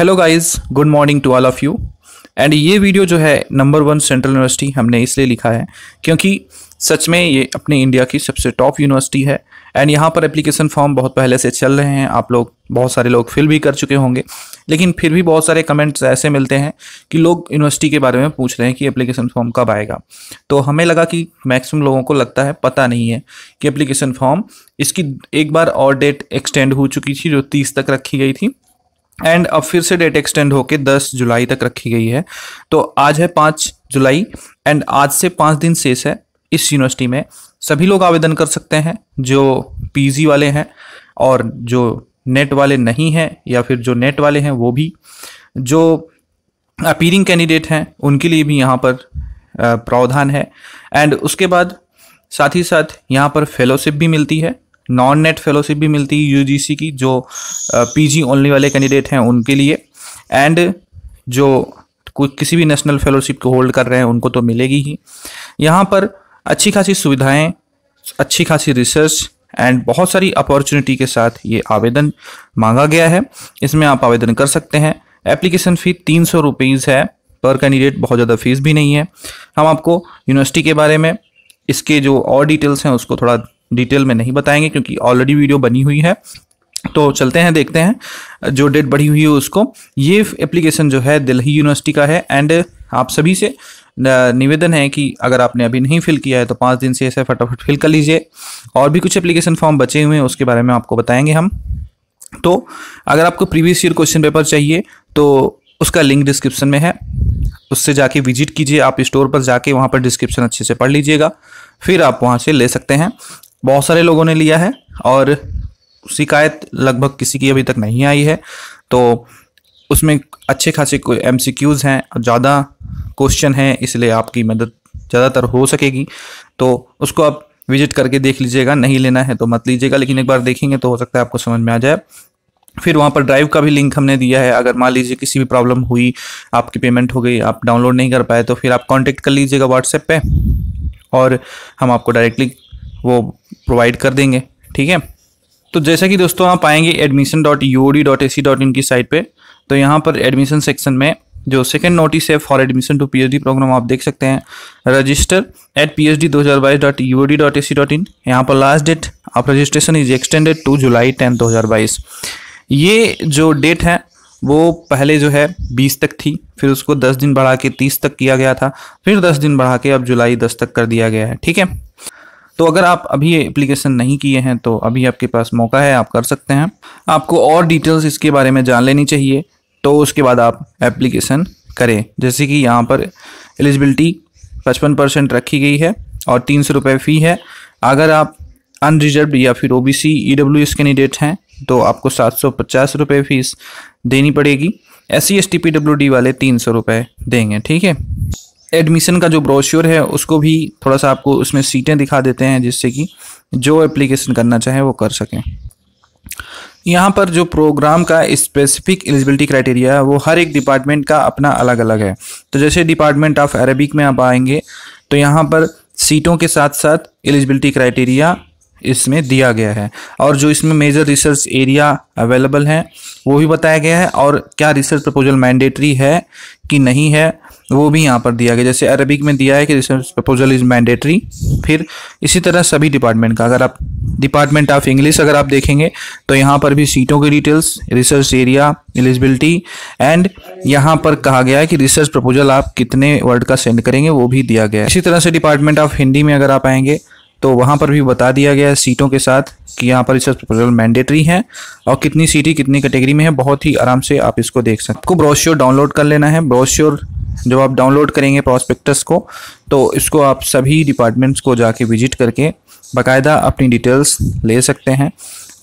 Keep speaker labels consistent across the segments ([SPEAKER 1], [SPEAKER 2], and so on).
[SPEAKER 1] Hello guys good morning to all of you and ये video जो है number one central university हमने इसलिए लिखा है क्योंकि सच में ये अपने इंडिया की सबसे टॉप यूनिवर्सिटी है। एंड यहाँ पर एप्लीकेशन फॉर्म बहुत पहले से चल रहे हैं। आप लोग, बहुत सारे लोग फिल भी कर चुके होंगे। लेकिन फिर भी बहुत सारे कमेंट्स ऐसे मिलते हैं कि लोग यूनिवर्सिटी के बारे में पूछ रहे हैं कि एप्लीकेशन फॉर्म कब आएगा। तो हमें लगा कि मैक्सिमम लोगों को लगता है, पता नहीं है कि एप्लीकेशन फॉर्म इसकी एक बार और डेट एक्सटेंड हो चुकी थी, जो तीस तक रखी गई थी। एंड अब फिर से डेट एक्सटेंड होकर दस जुलाई तक रखी गई है। तो आज है पाँच जुलाई एंड आज से पाँच दिन शेष है इस यूनिवर्सिटी में। सभी लोग आवेदन कर सकते हैं जो पीजी वाले हैं और जो नेट वाले नहीं हैं या फिर जो नेट वाले हैं वो भी। जो अपीरिंग कैंडिडेट हैं, उनके लिए भी यहाँ पर प्रावधान है। एंड उसके बाद साथ ही साथ यहाँ पर फेलोशिप भी मिलती है। नॉन नेट फेलोशिप भी मिलती है यूजीसी की, जो पीजी ओनली वाले कैंडिडेट हैं उनके लिए। एंड जो कुछ किसी भी नेशनल फेलोशिप को होल्ड कर रहे हैं, उनको तो मिलेगी ही। यहाँ पर अच्छी खासी सुविधाएँ, अच्छी खासी रिसर्च एंड बहुत सारी अपॉर्चुनिटी के साथ ये आवेदन मांगा गया है। इसमें आप आवेदन कर सकते हैं। एप्लीकेशन फ़ी तीन सौ रुपीज़ है। पर कैंडिडेट बहुत ज़्यादा फ़ीस भी नहीं है। हम आपको यूनिवर्सिटी के बारे में, इसके जो और डिटेल्स हैं, उसको थोड़ा डिटेल में नहीं बताएँगे क्योंकि ऑलरेडी वीडियो बनी हुई है। तो चलते हैं, देखते हैं जो डेट बढ़ी हुई है उसको। ये एप्लीकेशन जो है दिल्ली यूनिवर्सिटी का है एंड आप सभी से निवेदन है कि अगर आपने अभी नहीं फिल किया है तो पाँच दिन से ऐसे फटाफट फिल कर लीजिए। और भी कुछ एप्लीकेशन फॉर्म बचे हुए हैं, उसके बारे में आपको बताएँगे हम। तो अगर आपको प्रीवियस ईयर क्वेश्चन पेपर चाहिए तो उसका लिंक डिस्क्रिप्शन में है। उससे जाके विज़िट कीजिए, आप स्टोर पर जाके वहाँ पर डिस्क्रिप्शन अच्छे से पढ़ लीजिएगा। फिर आप वहाँ से ले सकते हैं। बहुत सारे लोगों ने लिया है और शिकायत लगभग किसी की अभी तक नहीं आई है। तो उसमें अच्छे खासे एम सी क्यूज़ हैं, ज़्यादा क्वेश्चन हैं, इसलिए आपकी मदद ज़्यादातर हो सकेगी। तो उसको आप विज़िट करके देख लीजिएगा, नहीं लेना है तो मत लीजिएगा, लेकिन एक बार देखेंगे तो हो सकता है आपको समझ में आ जाए। फिर वहाँ पर ड्राइव का भी लिंक हमने दिया है। अगर मान लीजिए किसी भी प्रॉब्लम हुई, आपकी पेमेंट हो गई, आप डाउनलोड नहीं कर पाए तो फिर आप कांटेक्ट कर लीजिएगा व्हाट्सएप पे और हम आपको डायरेक्टली वो प्रोवाइड कर देंगे, ठीक है? तो जैसा कि दोस्तों आप आएँगे admission dot U D dot A C dot in की साइट पर तो यहाँ पर एडमिशन सेक्शन में जो सेकेंड नोटिस है for admission to PhD program आप देख सकते हैं। Register at P H D दो हज़ार बाईस dot U D dot A C dot in यहाँ पर last date of registration is extended to July tenth दो हज़ार बाईस ये जो डेट है, वो पहले जो है बीस तक थी, फिर उसको दस दिन बढ़ा के तीस तक किया गया था, फिर दस दिन बढ़ा के अब जुलाई दस तक कर दिया गया है, ठीक है? तो अगर आप अभी एप्लीकेशन नहीं किए हैं तो अभी आपके पास मौका है, आप कर सकते हैं। आपको और डिटेल्स इसके बारे में जान लेनी चाहिए तो उसके बाद आप एप्लीकेशन करें। जैसे कि यहाँ पर एलिजिबिलिटी पचपन परसेंट रखी गई है और तीन सौ रुपये फ़ी है। अगर आप अनरिजर्व या फिर O B C E W S candidate हैं तो आपको सात सौ पचास रुपये फ़ीस देनी पड़ेगी। S C S T P W D वाले तीन सौ रुपये देंगे, ठीक है? एडमिशन का जो ब्रोश्योर है, उसको भी थोड़ा सा आपको उसमें सीटें दिखा देते हैं, जिससे कि जो एप्लीकेशन करना चाहे वो कर सकें। यहाँ पर जो प्रोग्राम का स्पेसिफिक एलिजिबिलिटी क्राइटेरिया है, वो हर एक डिपार्टमेंट का अपना अलग अलग है। तो जैसे डिपार्टमेंट ऑफ़ अरबिक में आप आएँगे तो यहाँ पर सीटों के साथ साथ एलिजिबिलिटी क्राइटेरिया इसमें दिया गया है। और जो इसमें मेजर रिसर्च एरिया अवेलेबल है, वो भी बताया गया है। और क्या रिसर्च प्रपोजल मैंडेटरी है कि नहीं है वो भी यहाँ पर दिया गया। जैसे अरबिक में दिया है कि रिसर्च प्रपोजल इज़ मैंडेटरी फिर इसी तरह सभी डिपार्टमेंट का। अगर आप डिपार्टमेंट ऑफ़ इंग्लिश अगर आप देखेंगे तो यहाँ पर भी सीटों की details research area eligibility and यहाँ पर कहा गया है कि रिसर्च प्रपोजल आप कितने वर्ड का सेंड करेंगे, वो भी दिया गया है। इसी तरह से डिपार्टमेंट ऑफ़ हिंदी में अगर आप आएँगे तो वहाँ पर भी बता दिया गया है सीटों के साथ कि यहाँ पर रिसर्च प्रपोजल मैंडेटरी है और कितनी सीटें कितनी कैटेगरी में है। बहुत ही आराम से आप इसको देख सकते आपको ब्रोश्योर डाउनलोड कर लेना है। ब्रोश्योर जब आप डाउनलोड करेंगे प्रॉस्पेक्टस को तो इसको आप सभी डिपार्टमेंट्स को जाके विज़िट करके बाकायदा अपनी डिटेल्स ले सकते हैं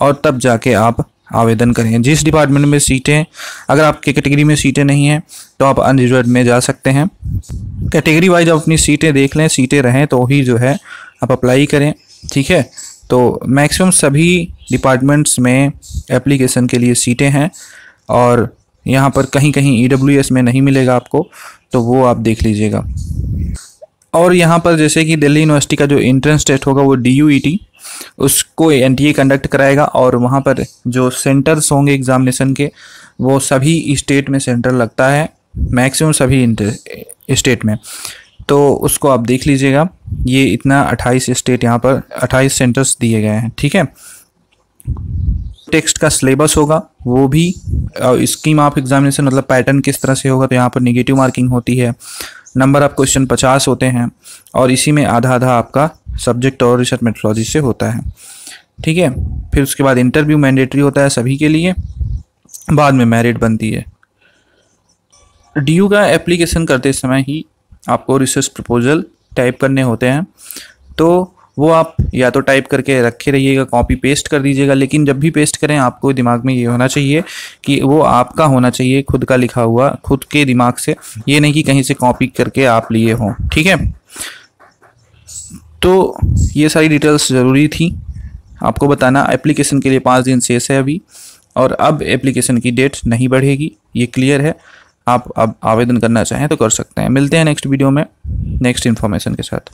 [SPEAKER 1] और तब जाके आप आवेदन करें। जिस डिपार्टमेंट में सीटें, अगर आपके कैटेगरी में सीटें नहीं हैं तो आप अनरिजर्व में जा सकते हैं। कैटेगरी वाइज आप अपनी सीटें देख लें, सीटें रहें तो ही जो है आप अप्लाई करें, ठीक है? तो मैक्सिमम सभी डिपार्टमेंट्स में एप्लीकेशन के लिए सीटें हैं और यहाँ पर कहीं कहीं ई e में नहीं मिलेगा आपको तो वो आप देख लीजिएगा। और यहाँ पर जैसे कि दिल्ली यूनिवर्सिटी का जो इंट्रेंस टेस्ट होगा वो DUET उसको एनटीए कंडक्ट कराएगा और वहाँ पर जो सेंटर्स होंगे एग्जामिनेशन के, वो सभी स्टेट में सेंटर लगता है मैक्सिमम सभी स्टेट में। तो उसको आप देख लीजिएगा, ये इतना 28 स्टेट यहाँ पर 28 सेंटर्स दिए गए हैं, ठीक है? टेक्स्ट का सिलेबस होगा, वो भी स्कीम ऑफ़ एग्जामिनेशन मतलब पैटर्न किस तरह से होगा तो यहाँ पर निगेटिव मार्किंग होती है नंबर ऑफ़ क्वेश्चन पचास होते हैं, और इसी में आधा आधा आपका सब्जेक्ट और रिसर्च मेट्रोलॉजी से होता है। ठीक है? फिर उसके बाद इंटरव्यू मैंडेटरी होता है सभी के लिए, बाद में मेरिट बनती है। डी का एप्लीकेशन करते समय ही आपको रिसर्च प्रपोजल टाइप करने होते हैं तो वो आप या तो टाइप करके रखे रहिएगा कॉपी पेस्ट कर दीजिएगा, लेकिन जब भी पेस्ट करें, आपको दिमाग में ये होना चाहिए कि वो आपका होना चाहिए, खुद का लिखा हुआ, खुद के दिमाग से। ये नहीं कि कहीं से कॉपी करके आप लिए हों, ठीक है? तो ये सारी डिटेल्स ज़रूरी थी। आपको बताना एप्लीकेशन के लिए पाँच दिन शेष है अभी, और अब एप्लीकेशन की डेट नहीं बढ़ेगी। ये क्लियर है। आप अब आवेदन करना चाहें तो कर सकते हैं। मिलते हैं नेक्स्ट वीडियो में नेक्स्ट इन्फॉर्मेशन के साथ।